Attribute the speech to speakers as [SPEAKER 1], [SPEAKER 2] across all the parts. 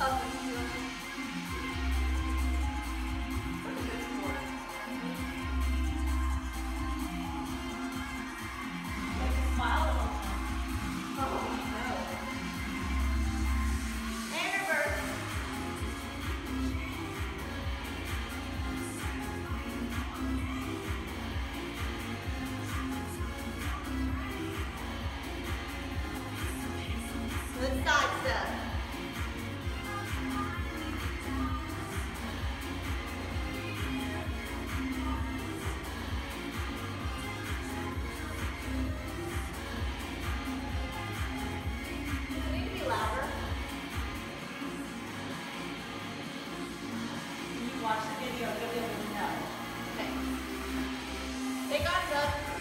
[SPEAKER 1] Um, They got it up.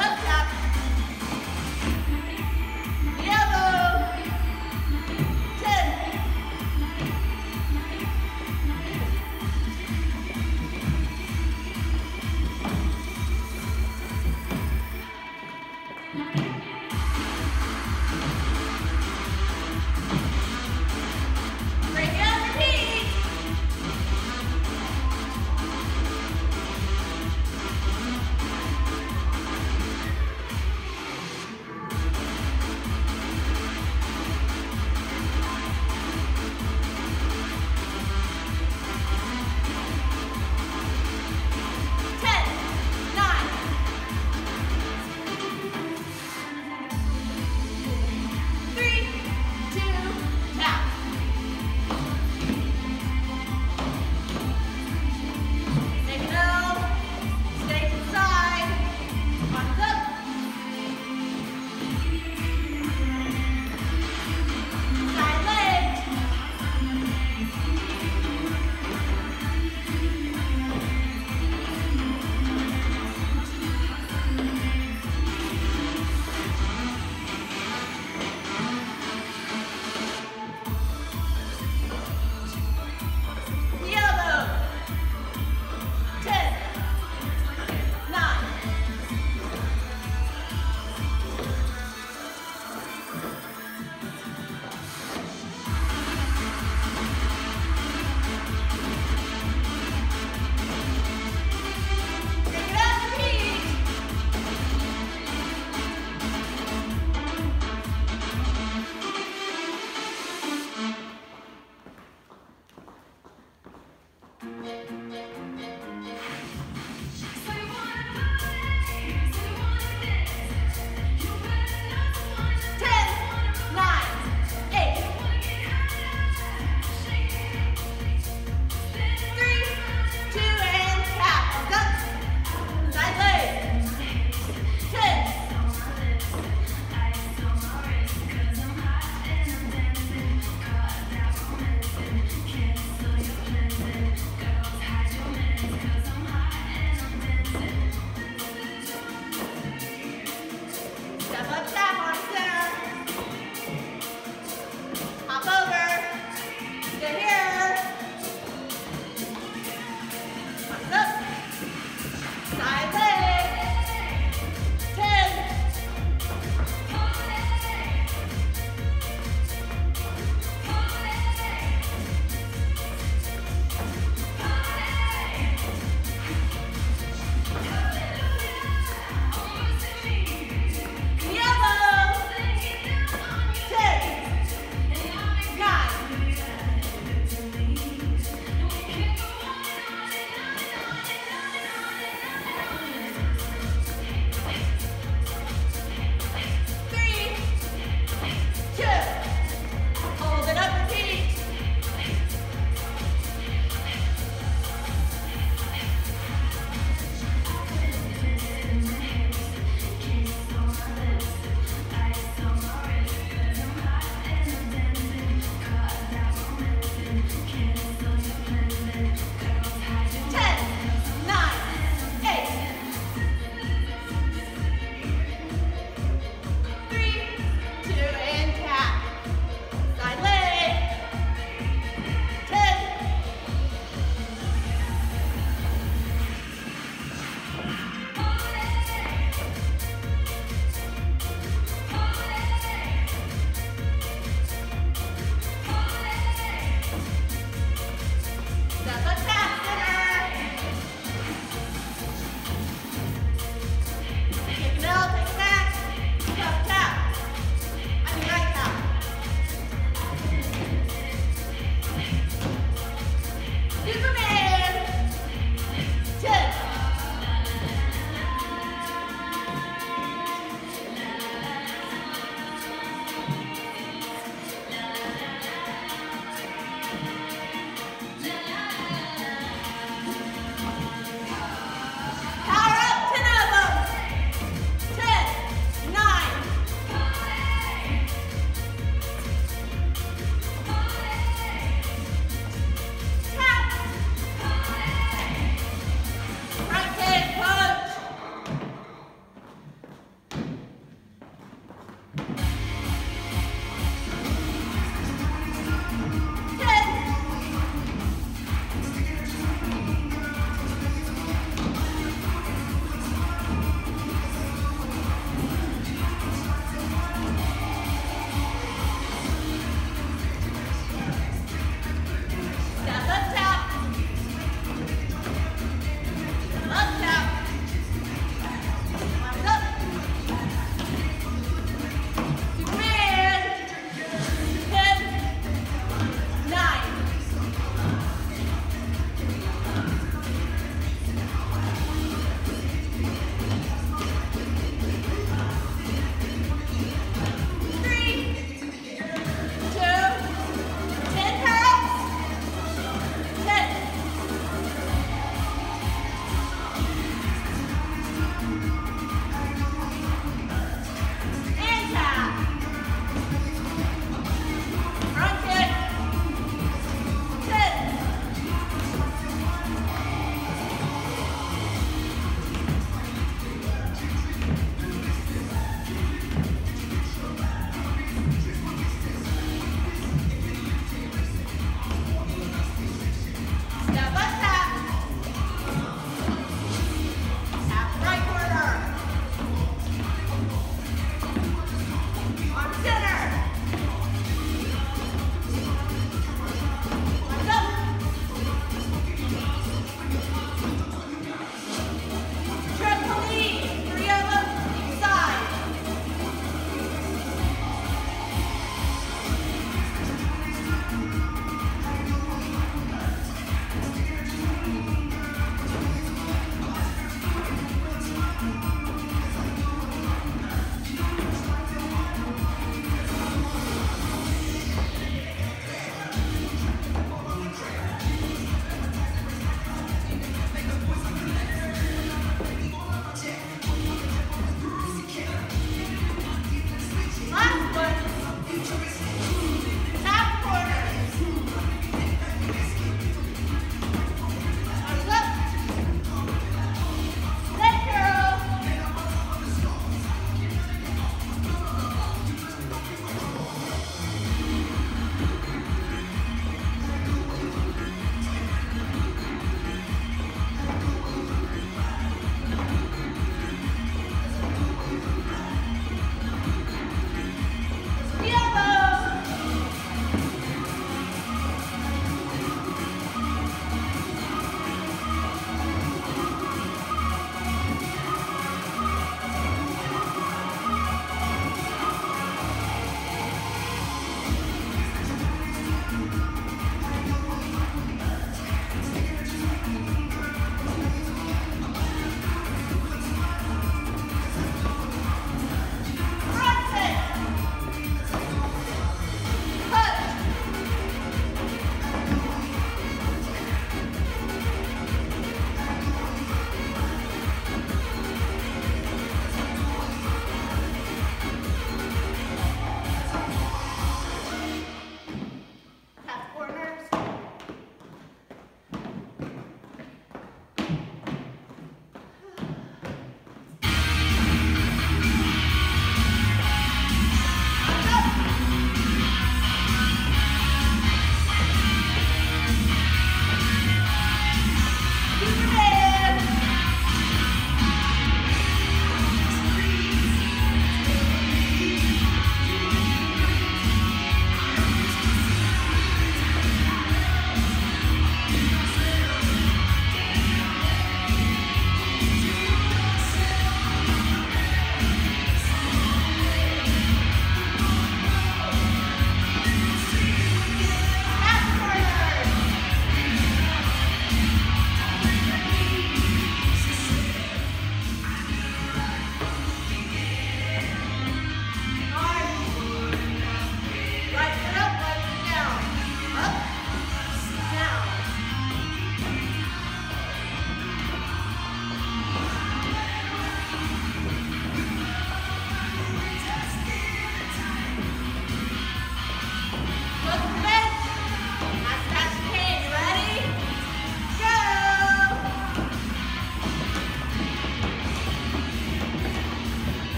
[SPEAKER 1] Look, guys.